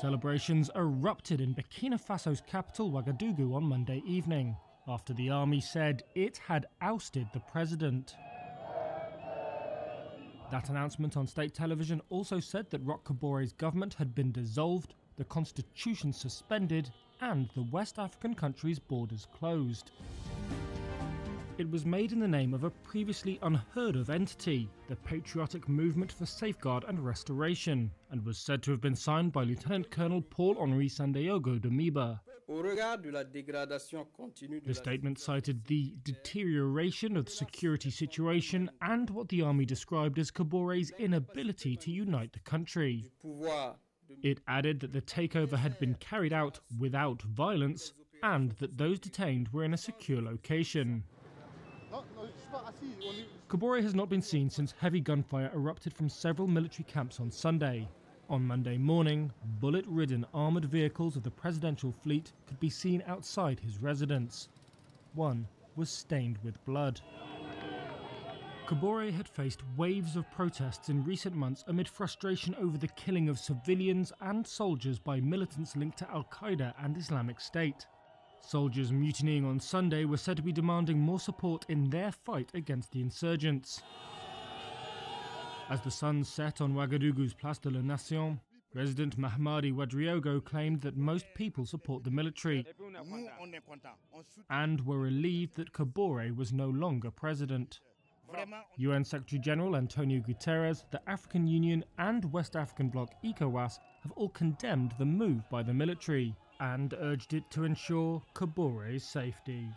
Celebrations erupted in Burkina Faso's capital, Ouagadougou, on Monday evening, after the army said it had ousted the president. That announcement on state television also said that Roch Kabore's government had been dissolved, the constitution suspended, and the West African country's borders closed. It was made in the name of a previously unheard of entity, the Patriotic Movement for Safeguard and Restoration, and was said to have been signed by Lieutenant Colonel Paul Henri Sandaogo Damiba. The statement cited the deterioration of the security situation and what the army described as Kabore's inability to unite the country. It added that the takeover had been carried out without violence and that those detained were in a secure location. Kabore has not been seen since heavy gunfire erupted from several military camps on Sunday. On Monday morning, bullet ridden armoured vehicles of the presidential fleet could be seen outside his residence. One was stained with blood. Kabore had faced waves of protests in recent months amid frustration over the killing of civilians and soldiers by militants linked to Al Qaeda and Islamic State. Soldiers mutinying on Sunday were said to be demanding more support in their fight against the insurgents. As the sun set on Ouagadougou's Place de la Nation, Resident Mahmadi Ouedraogo claimed that most people support the military and were relieved that Kabore was no longer president. UN Secretary General Antonio Guterres, the African Union, and West African bloc ECOWAS have all condemned the move by the military and urged it to ensure Kabore's safety.